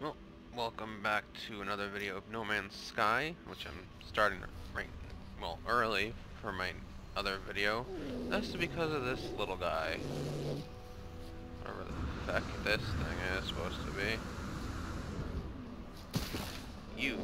Well, welcome back to another video of No Man's Sky, which I'm starting right, well, early for my other video. That's because of this little guy. Whatever the heck this thing is supposed to be. You,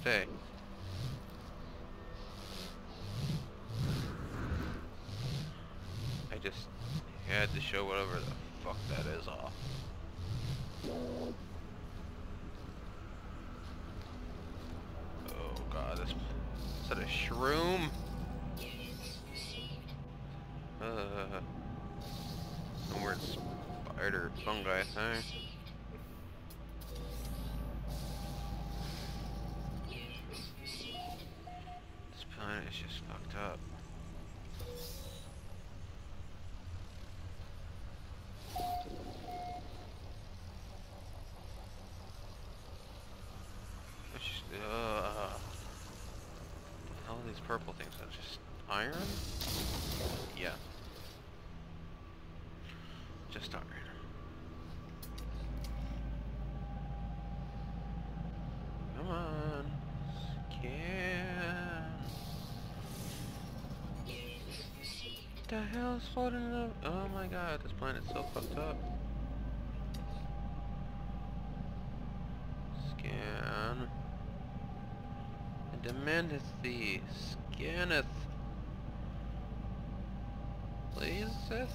stay. I just had to show whatever the fuck that is off. That? Uh, weird spider fungi thing. Purple things are just iron? Yeah. Just iron. Come on. Scan. The hell is floating in the... Oh my god, this planet's so fucked up. Scan. And demandeth thee. Scanneth. Please, Sith?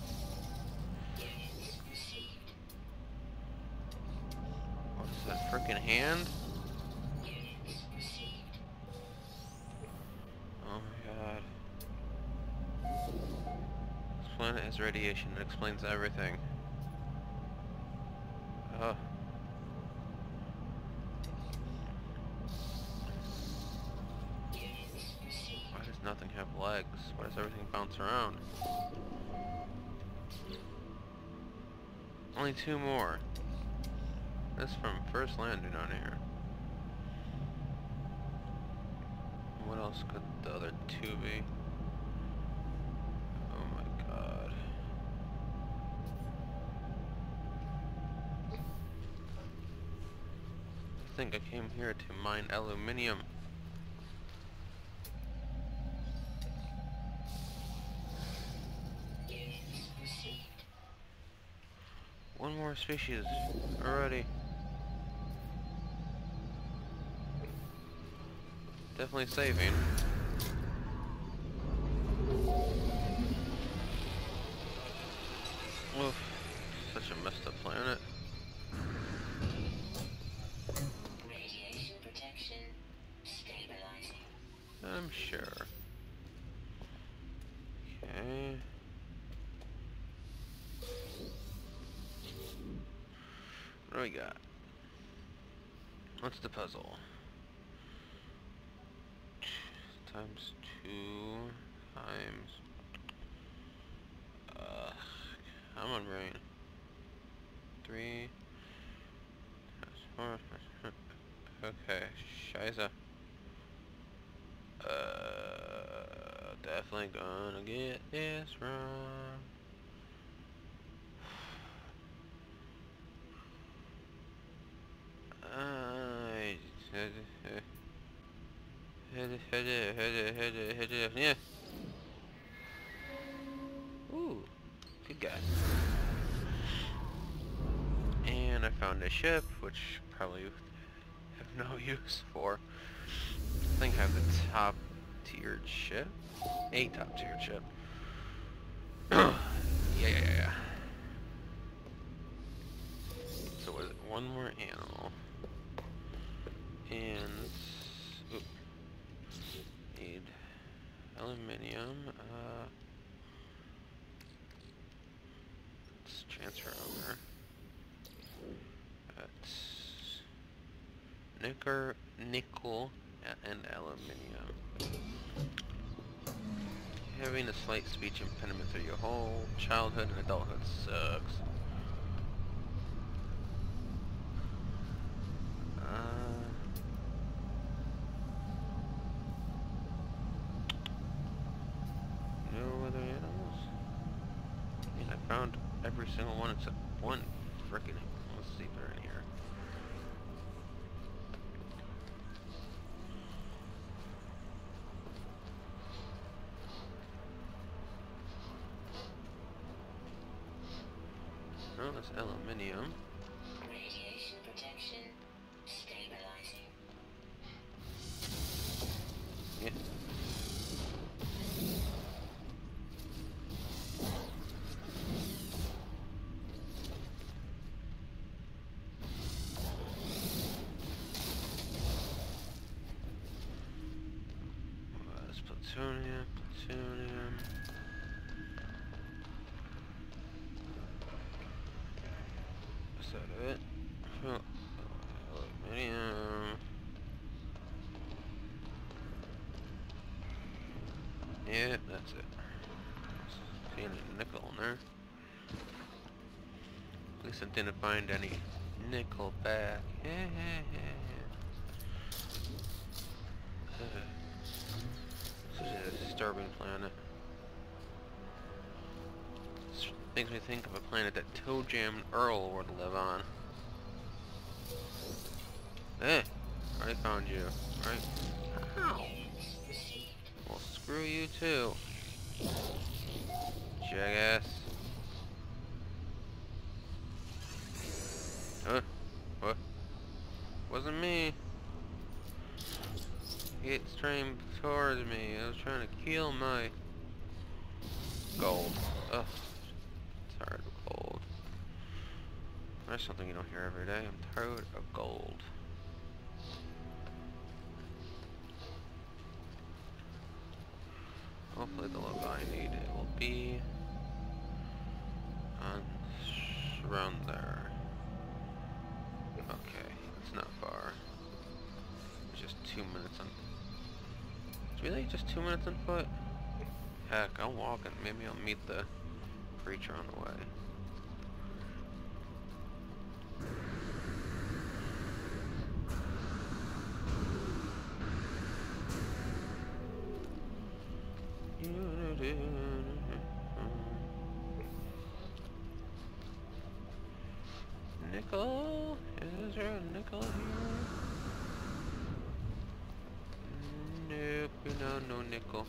What is that frickin' hand? Oh my god. This planet has radiation that explains everything. Ugh. Only two more. This from first landing on here. What else could the other two be? Oh my god. I think I came here to mine aluminium. Species already. Definitely saving. Got? What's the puzzle? Times two times. Uh, come on, brain. Three. times four. Okay, Shiza. Uh, definitely gonna get this wrong. Yeah. Ooh, good guy. And I found a ship, which probably have no use for. I think I have the top tiered ship. A top tiered ship. yeah, yeah, yeah. So what is it? One more animal. And oop, need aluminium. Uh, let's transfer over. That's nickel, nickel, and aluminium. Having a slight speech impediment through your whole childhood and adulthood sucks. one freaking. Let's see if they're in here. Oh, that's aluminium. Plutonium, plutonium. Is that uh, it? Oh, Aluminium. Yeah, that's it. See any nickel in there? At least I didn't find any nickel back. Yeah, yeah, yeah, yeah. Such a disturbing planet. This makes me think of a planet that ToeJam and Earl would live on. Hey, I found you. Right? Ow. Well, screw you too. Jackass. Huh? What? Wasn't me. It's trying towards me. I was trying to kill my gold. Ugh. Tired of gold. That's something you don't hear every day. I'm tired of gold. Hopefully the logo I need it will be on around there. Okay, it's not far. Just two minutes on. Really just two minutes on foot. Heck, I'll walk and maybe I'll meet the creature on the way. Nickel? Is there a nickel here? Nope, nickel.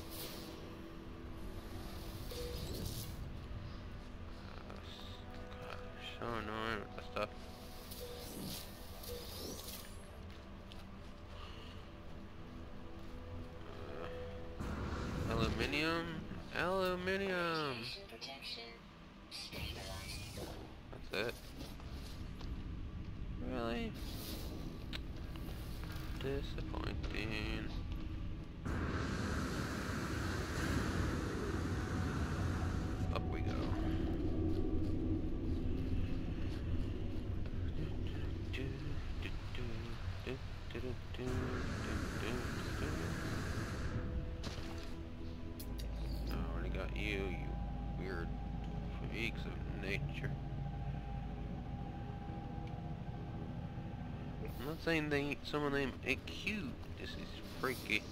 Uh, so annoying with this stuff. Uh, aluminium? Aluminium! That's it. Really? Disappointing. Up we go. I already got you, you weird freaks of nature. I'm not saying they someone named. This is freaky.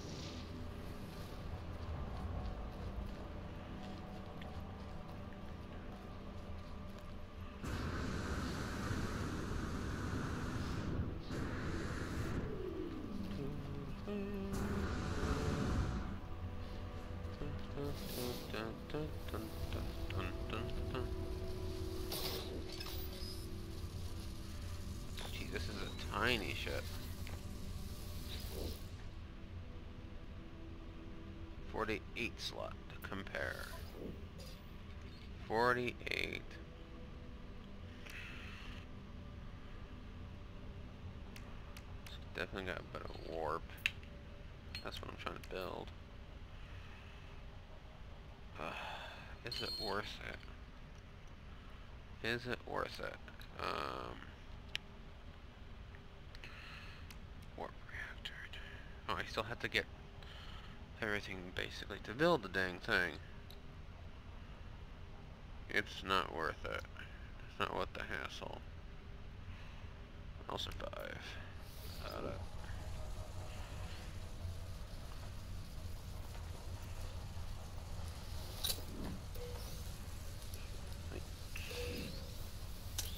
48 slot to compare. 48. Definitely got a bit of warp. That's what I'm trying to build. Uh, is it worth it? Is it worth it? Um, warp reactor. Oh, I still have to get everything basically to build the dang thing. It's not worth it. It's not worth the hassle. I'll survive. Without it.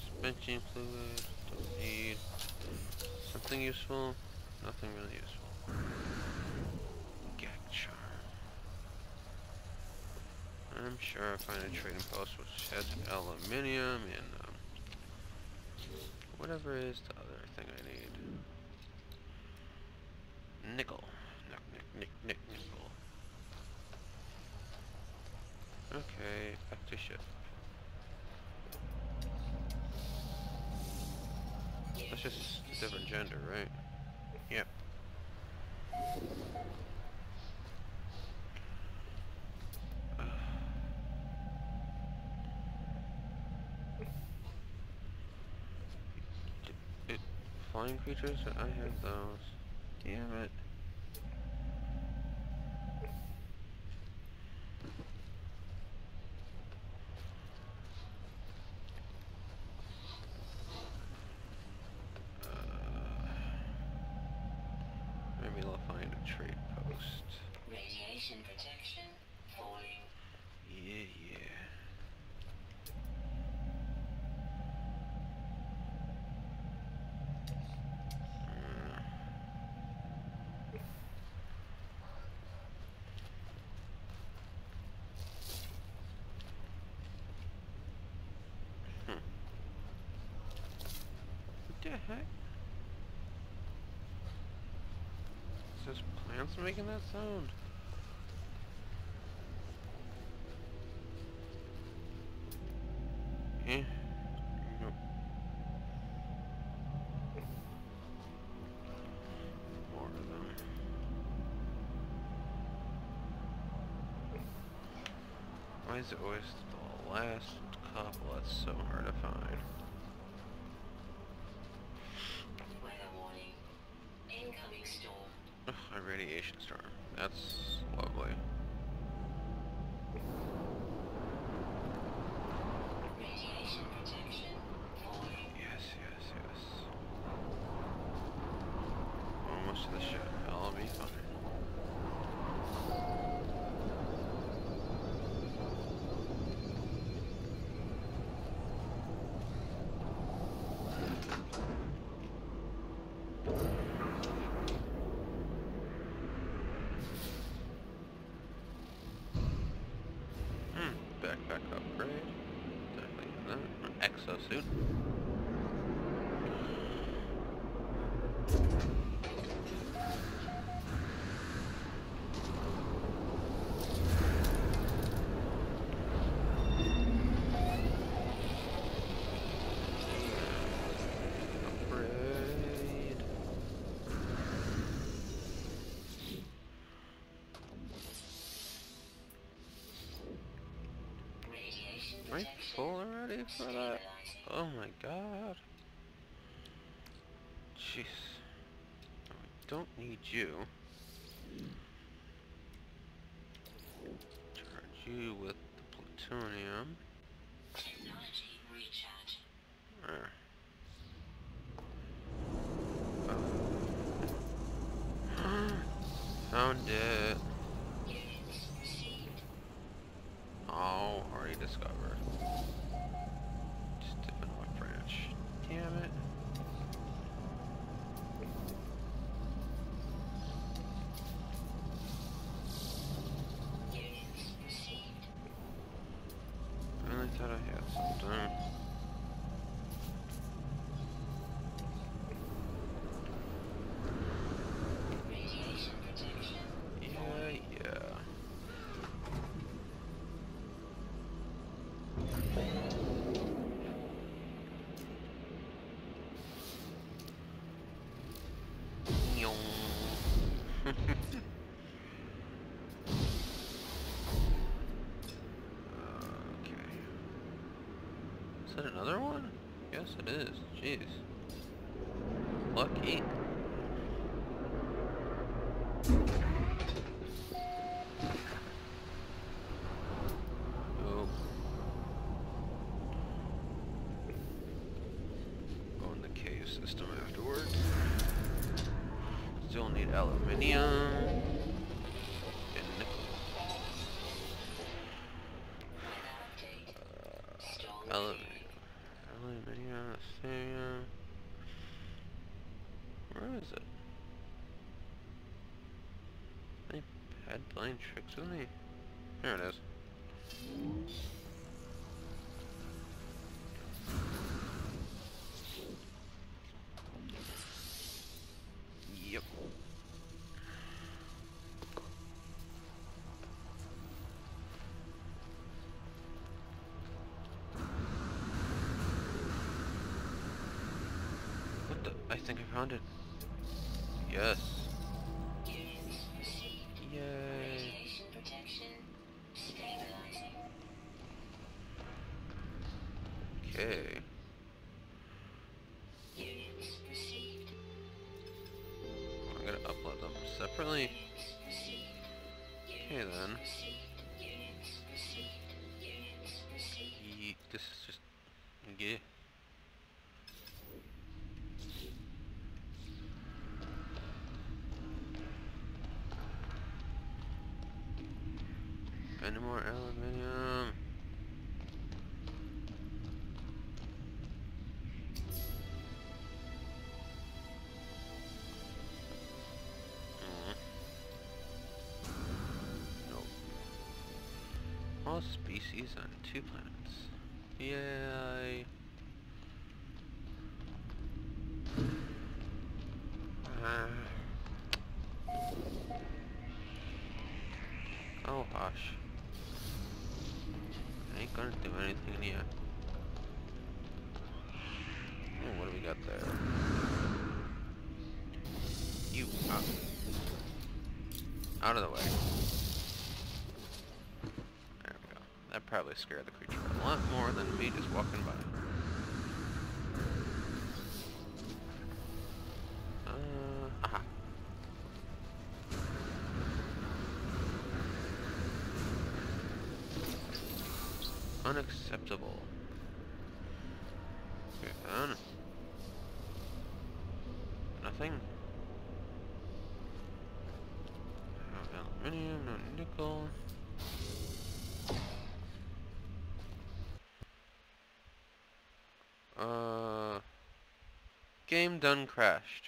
Suspension fluid, don't need something useful, nothing really useful. I'm sure I'll find a trading post which has aluminium and um, Whatever is the other thing I need. Nickel. Nick, nick, nick, nick, nickel. Okay, back to ship. That's just a different gender, right? Yep. It, flying creatures? I have those. Damn it. Uh, maybe I'll find a trade post. Radiation protection falling. Yeah, yeah. Uh, Hmm. What the heck? Is this plants making that sound? Eh. Nope. More of them. Why is it always the last couple that's so hard to find? Weather warning. Incoming storm. Ugh, a radiation storm. That's lovely. Radiation protection falling. Yes, yes, yes. Almost to the ship. I'll be fine. Hmm, backpack upgrade. Definitely that. Exosuit. Upgrade. Radiation Am I protection full already for that? Oh my god. Jeez. I don't need you. Charge you with the plutonium. Technology recharge. There. Found it. That another one? Yes, it is. Jeez. Lucky. was it? I had blind tricks didn't he? There it is. Yep. What the? I think I found it. Yes. Yay. Protection. Okay. Any more aluminium? Mm. All species on two planets. Yay. Uh. Oh hush. Gonna do anything yet. Oh, what do we got there? You out. Out of the way. There we go. That probably scared the creature a lot more than me just walking by. Unacceptable. Nothing. No aluminium, no nickel. Uh, game done crashed.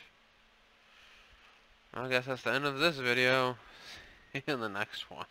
I guess that's the end of this video. See you in the next one.